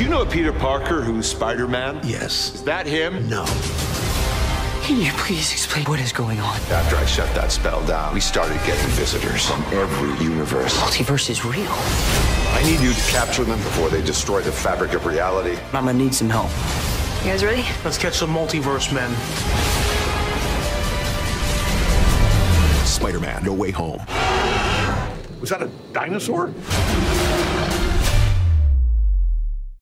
Do you know Peter Parker who's Spider Man? Yes. Is that him? No. Can you please explain what is going on? After I shut that spell down, we started getting visitors from every universe. Multiverse is real. I need you to capture them before they destroy the fabric of reality. I'm gonna need some help. You guys ready? Let's catch some multiverse men. Spider Man No Way Home. Was that a dinosaur?